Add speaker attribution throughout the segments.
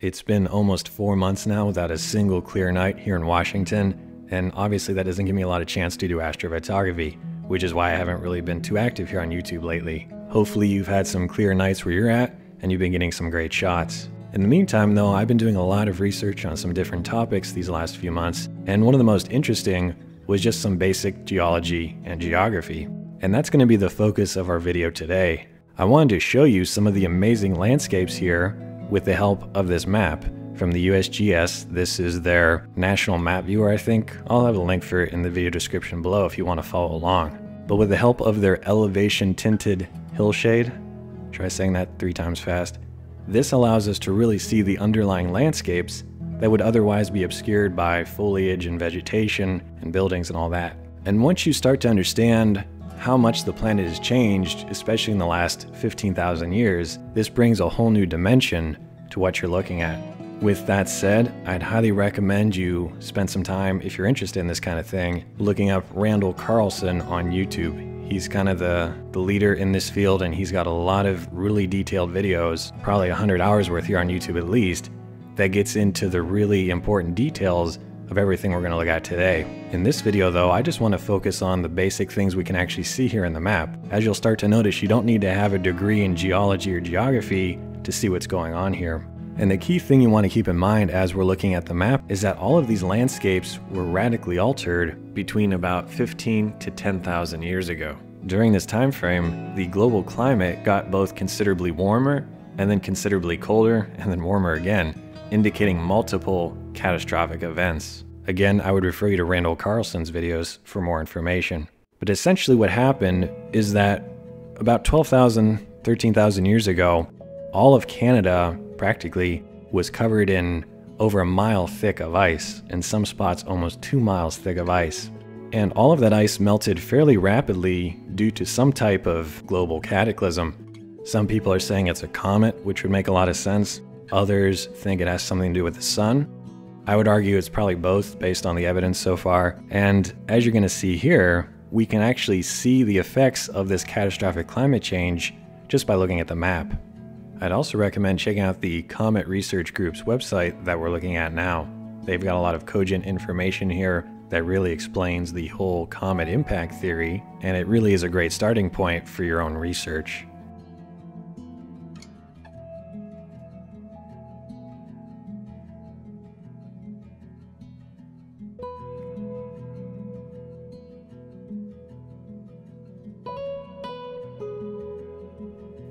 Speaker 1: It's been almost four months now without a single clear night here in Washington, and obviously that doesn't give me a lot of chance to do astrophotography, which is why I haven't really been too active here on YouTube lately. Hopefully you've had some clear nights where you're at, and you've been getting some great shots. In the meantime, though, I've been doing a lot of research on some different topics these last few months, and one of the most interesting was just some basic geology and geography. And that's going to be the focus of our video today. I wanted to show you some of the amazing landscapes here with the help of this map from the USGS. This is their national map viewer, I think. I'll have a link for it in the video description below if you want to follow along. But with the help of their elevation tinted hillshade, try saying that three times fast, this allows us to really see the underlying landscapes that would otherwise be obscured by foliage and vegetation and buildings and all that. And once you start to understand how much the planet has changed, especially in the last 15,000 years, this brings a whole new dimension to what you're looking at. With that said, I'd highly recommend you spend some time, if you're interested in this kind of thing, looking up Randall Carlson on YouTube. He's kind of the, the leader in this field and he's got a lot of really detailed videos, probably 100 hours worth here on YouTube at least, that gets into the really important details of everything we're going to look at today. In this video though, I just want to focus on the basic things we can actually see here in the map. As you'll start to notice, you don't need to have a degree in geology or geography to see what's going on here. And the key thing you want to keep in mind as we're looking at the map is that all of these landscapes were radically altered between about 15 to 10,000 years ago. During this time frame, the global climate got both considerably warmer and then considerably colder and then warmer again, indicating multiple catastrophic events. Again, I would refer you to Randall Carlson's videos for more information. But essentially what happened is that about 12,000, 13,000 years ago, all of Canada practically was covered in over a mile thick of ice, in some spots almost two miles thick of ice. And all of that ice melted fairly rapidly due to some type of global cataclysm. Some people are saying it's a comet, which would make a lot of sense. Others think it has something to do with the sun. I would argue it's probably both based on the evidence so far. And as you're going to see here, we can actually see the effects of this catastrophic climate change just by looking at the map. I'd also recommend checking out the Comet Research Group's website that we're looking at now. They've got a lot of cogent information here that really explains the whole comet impact theory, and it really is a great starting point for your own research.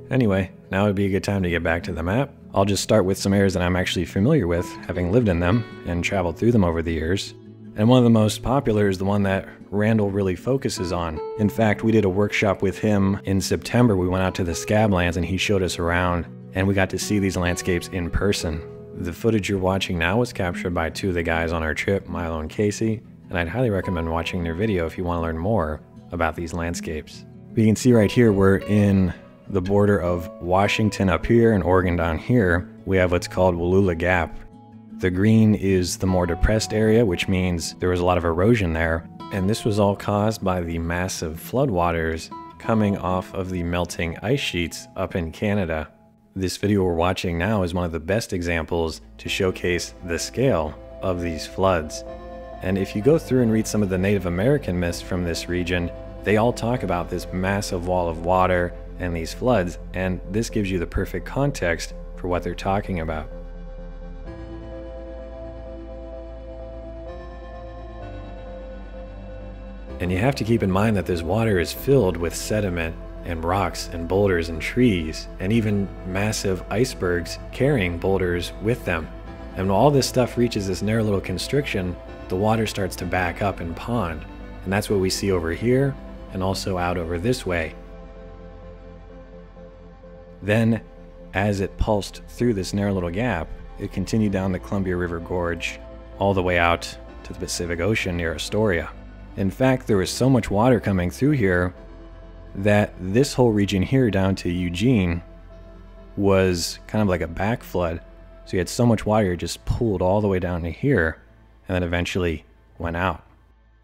Speaker 1: Anyway, now would be a good time to get back to the map. I'll just start with some areas that I'm actually familiar with, having lived in them and traveled through them over the years. And one of the most popular is the one that Randall really focuses on. In fact, we did a workshop with him in September. We went out to the Scablands and he showed us around and we got to see these landscapes in person. The footage you're watching now was captured by two of the guys on our trip, Milo and Casey, and I'd highly recommend watching their video if you want to learn more about these landscapes. You can see right here, we're in the border of Washington up here and Oregon down here, we have what's called Wallula Gap. The green is the more depressed area, which means there was a lot of erosion there, and this was all caused by the massive floodwaters coming off of the melting ice sheets up in Canada. This video we're watching now is one of the best examples to showcase the scale of these floods. And if you go through and read some of the Native American myths from this region, they all talk about this massive wall of water and these floods, and this gives you the perfect context for what they're talking about. And you have to keep in mind that this water is filled with sediment and rocks and boulders and trees and even massive icebergs carrying boulders with them. And when all this stuff reaches this narrow little constriction, the water starts to back up and pond. And that's what we see over here and also out over this way. Then, as it pulsed through this narrow little gap, it continued down the Columbia River Gorge all the way out to the Pacific Ocean near Astoria. In fact, there was so much water coming through here that this whole region here down to Eugene was kind of like a back flood. So you had so much water it just pulled all the way down to here and then eventually went out.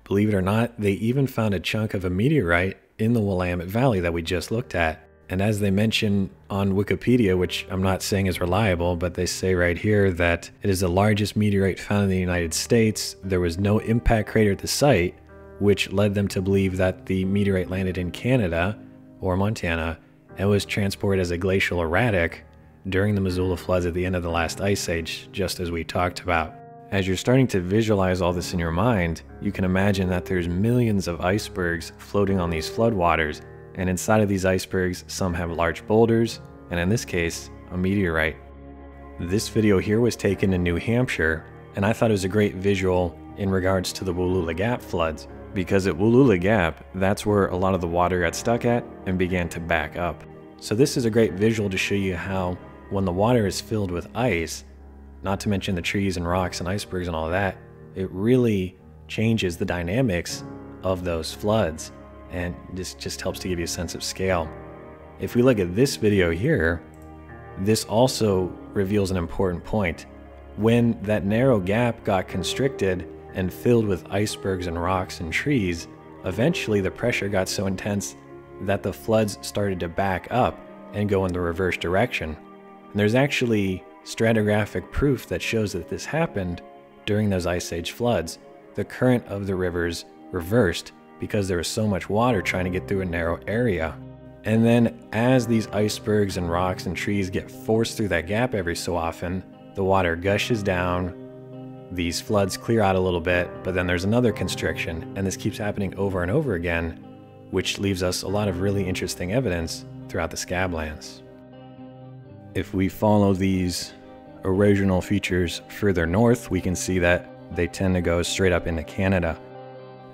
Speaker 1: Believe it or not, they even found a chunk of a meteorite in the Willamette Valley that we just looked at. And as they mention on Wikipedia, which I'm not saying is reliable, but they say right here that it is the largest meteorite found in the United States. There was no impact crater at the site, which led them to believe that the meteorite landed in Canada or Montana and was transported as a glacial erratic during the Missoula floods at the end of the last ice age, just as we talked about. As you're starting to visualize all this in your mind, you can imagine that there's millions of icebergs floating on these floodwaters, and inside of these icebergs, some have large boulders, and in this case, a meteorite. This video here was taken in New Hampshire, and I thought it was a great visual in regards to the Wallula Gap floods, because at Wallula Gap, that's where a lot of the water got stuck at and began to back up. So this is a great visual to show you how when the water is filled with ice, not to mention the trees and rocks and icebergs and all that, it really changes the dynamics of those floods and this just helps to give you a sense of scale. If we look at this video here, this also reveals an important point. When that narrow gap got constricted and filled with icebergs and rocks and trees, eventually the pressure got so intense that the floods started to back up and go in the reverse direction. And there's actually stratigraphic proof that shows that this happened during those ice age floods. The current of the rivers reversed because there was so much water trying to get through a narrow area. And then as these icebergs and rocks and trees get forced through that gap every so often, the water gushes down, these floods clear out a little bit, but then there's another constriction, and this keeps happening over and over again, which leaves us a lot of really interesting evidence throughout the Scablands. If we follow these erosional features further north, we can see that they tend to go straight up into Canada.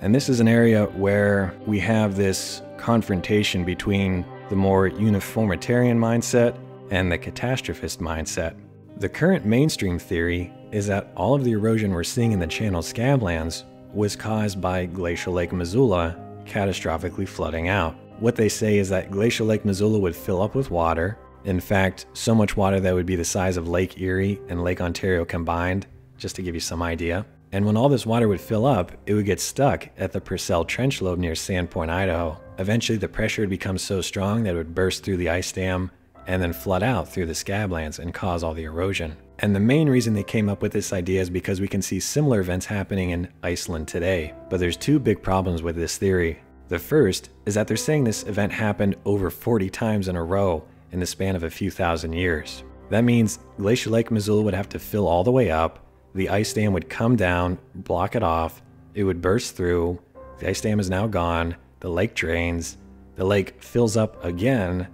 Speaker 1: And this is an area where we have this confrontation between the more uniformitarian mindset and the catastrophist mindset. The current mainstream theory is that all of the erosion we're seeing in the Channel Scablands was caused by Glacial Lake Missoula catastrophically flooding out. What they say is that Glacial Lake Missoula would fill up with water, in fact, so much water that would be the size of Lake Erie and Lake Ontario combined, just to give you some idea. And when all this water would fill up, it would get stuck at the Purcell Trench Lobe near Sandpoint, Idaho. Eventually, the pressure would become so strong that it would burst through the ice dam and then flood out through the scablands and cause all the erosion. And the main reason they came up with this idea is because we can see similar events happening in Iceland today. But there's two big problems with this theory. The first is that they're saying this event happened over 40 times in a row in the span of a few thousand years. That means Glacier Lake Missoula would have to fill all the way up, the ice dam would come down, block it off, it would burst through, the ice dam is now gone, the lake drains, the lake fills up again,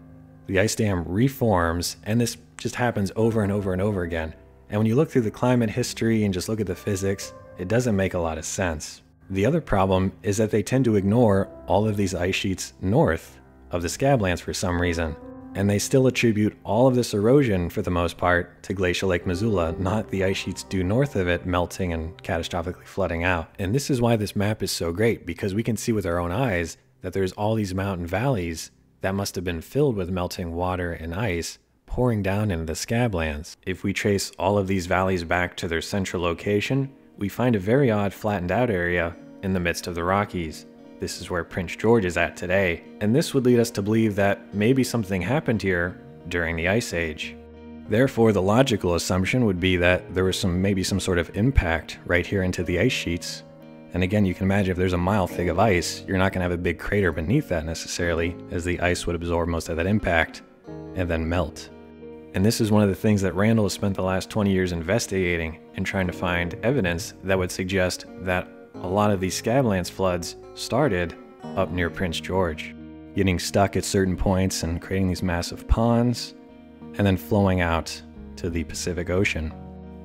Speaker 1: the ice dam reforms, and this just happens over and over and over again. And when you look through the climate history and just look at the physics, it doesn't make a lot of sense. The other problem is that they tend to ignore all of these ice sheets north of the Scablands for some reason and they still attribute all of this erosion, for the most part, to Glacial Lake Missoula, not the ice sheets due north of it melting and catastrophically flooding out. And this is why this map is so great, because we can see with our own eyes that there's all these mountain valleys that must have been filled with melting water and ice pouring down into the scablands. If we trace all of these valleys back to their central location, we find a very odd flattened out area in the midst of the Rockies. This is where Prince George is at today, and this would lead us to believe that maybe something happened here during the Ice Age. Therefore, the logical assumption would be that there was some maybe some sort of impact right here into the ice sheets. And again, you can imagine if there's a mile thick of ice, you're not going to have a big crater beneath that necessarily, as the ice would absorb most of that impact and then melt. And this is one of the things that Randall has spent the last 20 years investigating and trying to find evidence that would suggest that a lot of these Scablands floods started up near Prince George, getting stuck at certain points and creating these massive ponds, and then flowing out to the Pacific Ocean.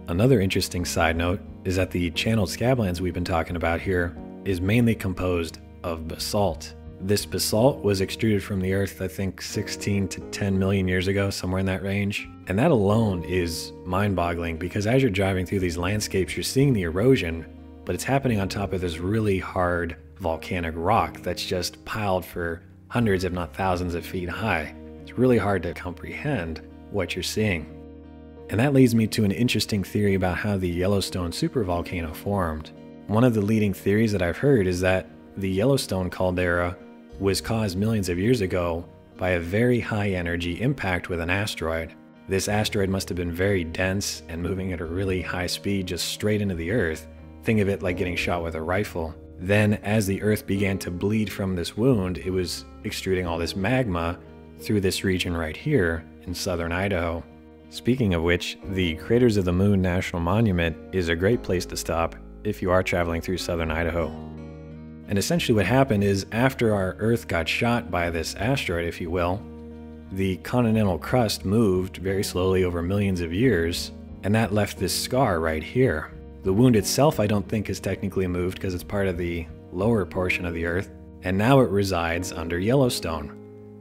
Speaker 1: Another interesting side note is that the channeled Scablands we've been talking about here is mainly composed of basalt. This basalt was extruded from the earth, I think 16 to 10 million years ago, somewhere in that range. And that alone is mind boggling because as you're driving through these landscapes, you're seeing the erosion but it's happening on top of this really hard volcanic rock that's just piled for hundreds, if not thousands of feet high. It's really hard to comprehend what you're seeing. And that leads me to an interesting theory about how the Yellowstone supervolcano formed. One of the leading theories that I've heard is that the Yellowstone caldera was caused millions of years ago by a very high energy impact with an asteroid. This asteroid must have been very dense and moving at a really high speed just straight into the Earth. Think of it like getting shot with a rifle. Then, as the Earth began to bleed from this wound, it was extruding all this magma through this region right here in southern Idaho. Speaking of which, the Craters of the Moon National Monument is a great place to stop if you are traveling through southern Idaho. And essentially, what happened is after our Earth got shot by this asteroid, if you will, the continental crust moved very slowly over millions of years, and that left this scar right here. The wound itself, I don't think, is technically moved because it's part of the lower portion of the Earth, and now it resides under Yellowstone.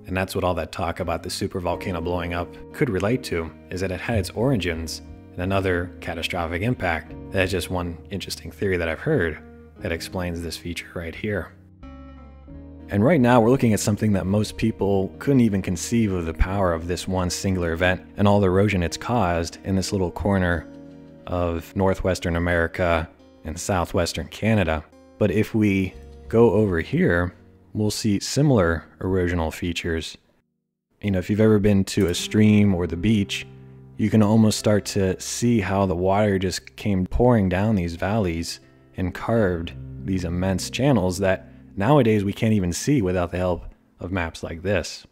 Speaker 1: And that's what all that talk about the supervolcano blowing up could relate to, is that it had its origins in another catastrophic impact. That's just one interesting theory that I've heard that explains this feature right here. And right now, we're looking at something that most people couldn't even conceive of the power of this one singular event and all the erosion it's caused in this little corner of northwestern America and southwestern Canada. But if we go over here, we'll see similar erosional features. You know, if you've ever been to a stream or the beach, you can almost start to see how the water just came pouring down these valleys and carved these immense channels that nowadays we can't even see without the help of maps like this.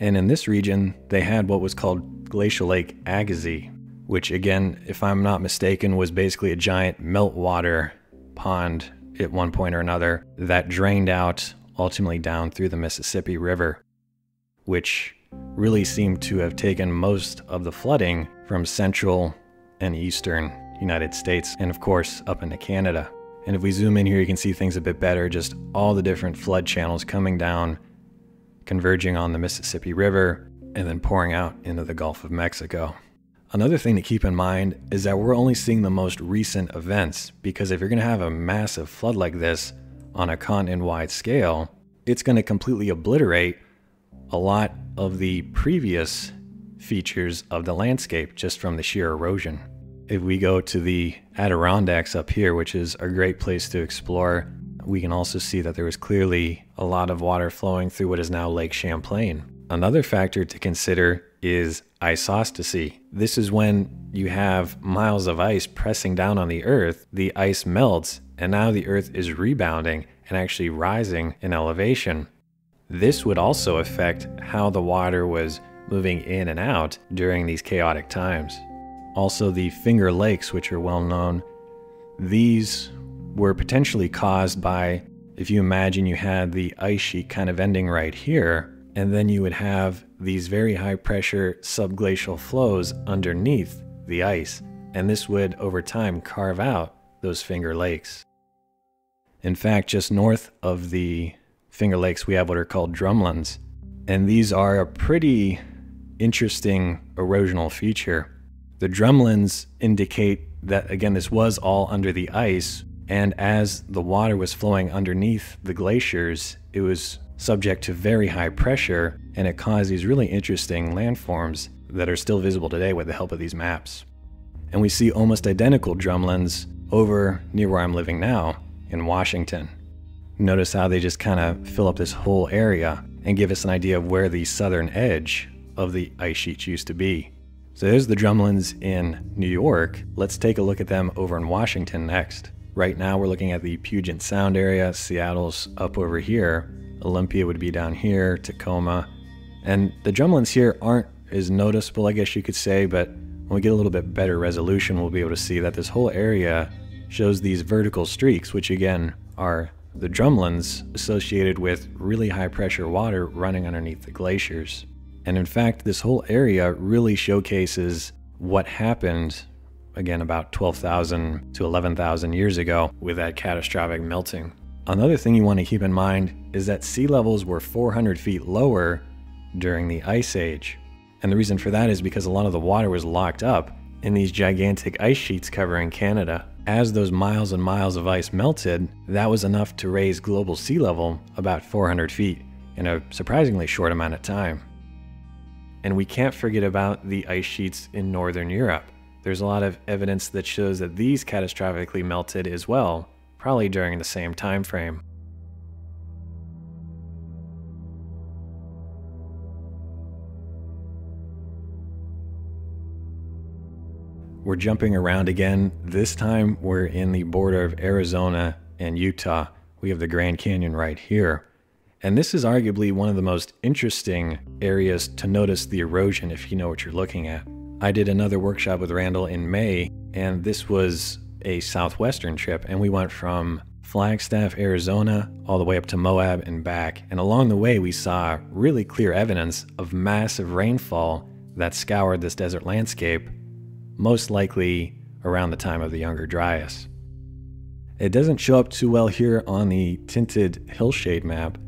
Speaker 1: And in this region, they had what was called Glacial Lake Agassiz, which again, if I'm not mistaken, was basically a giant meltwater pond at one point or another that drained out ultimately down through the Mississippi River, which really seemed to have taken most of the flooding from central and eastern United States and of course up into Canada. And if we zoom in here, you can see things a bit better, just all the different flood channels coming down, converging on the Mississippi River, and then pouring out into the Gulf of Mexico. Another thing to keep in mind is that we're only seeing the most recent events because if you're going to have a massive flood like this, on a continent-wide scale, it's going to completely obliterate a lot of the previous features of the landscape just from the sheer erosion. If we go to the Adirondacks up here, which is a great place to explore, we can also see that there was clearly a lot of water flowing through what is now Lake Champlain. Another factor to consider is isostasy. This is when you have miles of ice pressing down on the earth, the ice melts and now the Earth is rebounding and actually rising in elevation. This would also affect how the water was moving in and out during these chaotic times. Also, the Finger Lakes, which are well known, these were potentially caused by if you imagine you had the ice sheet kind of ending right here, and then you would have these very high pressure subglacial flows underneath the ice, and this would over time carve out those Finger Lakes. In fact, just north of the Finger Lakes, we have what are called drumlins. And these are a pretty interesting erosional feature. The drumlins indicate that, again, this was all under the ice. And as the water was flowing underneath the glaciers, it was subject to very high pressure and it caused these really interesting landforms that are still visible today with the help of these maps. And we see almost identical drumlins over near where I'm living now in Washington. Notice how they just kind of fill up this whole area and give us an idea of where the southern edge of the ice sheets used to be. So there's the drumlins in New York. Let's take a look at them over in Washington next. Right now we're looking at the Puget Sound area. Seattle's up over here. Olympia would be down here, Tacoma. And the drumlins here aren't as noticeable, I guess you could say, but when we get a little bit better resolution, we'll be able to see that this whole area shows these vertical streaks, which again are the drumlins associated with really high pressure water running underneath the glaciers. And in fact, this whole area really showcases what happened again about 12,000 to 11,000 years ago with that catastrophic melting. Another thing you want to keep in mind is that sea levels were 400 feet lower during the Ice Age. And the reason for that is because a lot of the water was locked up in these gigantic ice sheets covering Canada. As those miles and miles of ice melted, that was enough to raise global sea level about 400 feet in a surprisingly short amount of time. And we can't forget about the ice sheets in Northern Europe. There's a lot of evidence that shows that these catastrophically melted as well, probably during the same time frame. We're jumping around again. This time we're in the border of Arizona and Utah. We have the Grand Canyon right here. And this is arguably one of the most interesting areas to notice the erosion if you know what you're looking at. I did another workshop with Randall in May, and this was a southwestern trip, and we went from Flagstaff, Arizona, all the way up to Moab and back. And along the way, we saw really clear evidence of massive rainfall that scoured this desert landscape, most likely around the time of the Younger Dryas. It doesn't show up too well here on the tinted hillshade map,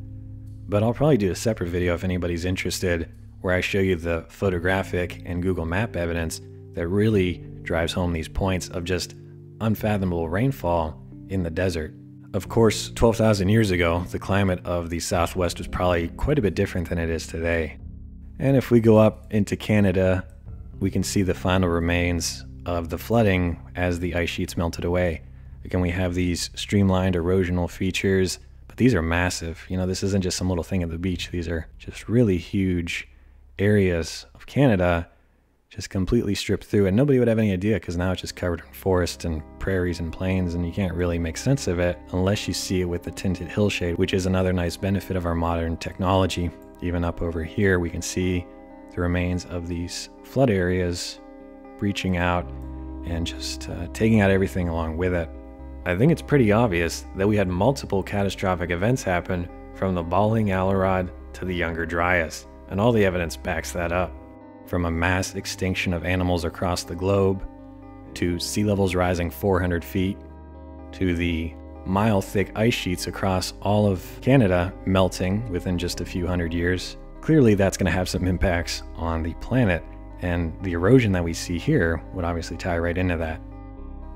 Speaker 1: but I'll probably do a separate video if anybody's interested where I show you the photographic and Google Map evidence that really drives home these points of just unfathomable rainfall in the desert. Of course, 12,000 years ago, the climate of the Southwest was probably quite a bit different than it is today. And if we go up into Canada, we can see the final remains of the flooding as the ice sheets melted away. Again, we have these streamlined erosional features but these are massive. You know, this isn't just some little thing at the beach. These are just really huge areas of Canada just completely stripped through and nobody would have any idea because now it's just covered in forest and prairies and plains and you can't really make sense of it unless you see it with the tinted hillshade which is another nice benefit of our modern technology even up over here we can see the remains of these flood areas breaching out and just uh, taking out everything along with it I think it's pretty obvious that we had multiple catastrophic events happen from the Bølling-Allerød to the Younger Dryas, and all the evidence backs that up. From a mass extinction of animals across the globe, to sea levels rising 400 feet, to the mile thick ice sheets across all of Canada melting within just a few hundred years, clearly that's going to have some impacts on the planet, and the erosion that we see here would obviously tie right into that.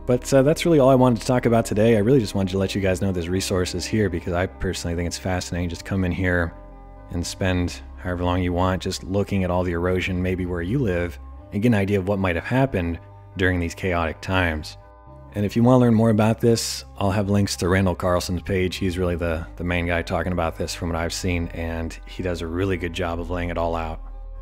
Speaker 1: But uh, that's really all I wanted to talk about today. I really just wanted to let you guys know there's resources here because I personally think it's fascinating. Just come in here and spend however long you want just looking at all the erosion, maybe where you live, and get an idea of what might have happened during these chaotic times. And if you want to learn more about this, I'll have links to Randall Carlson's page. He's really the, the main guy talking about this from what I've seen, and he does a really good job of laying it all out.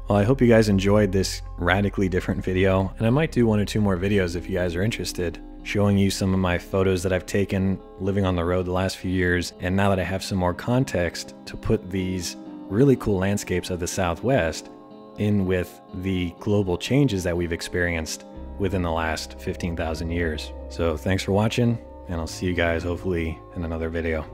Speaker 1: Well, I hope you guys enjoyed this radically different video, and I might do one or two more videos if you guys are interested showing you some of my photos that I've taken living on the road the last few years. And now that I have some more context to put these really cool landscapes of the Southwest in with the global changes that we've experienced within the last 15,000 years. So thanks for watching, and I'll see you guys hopefully in another video.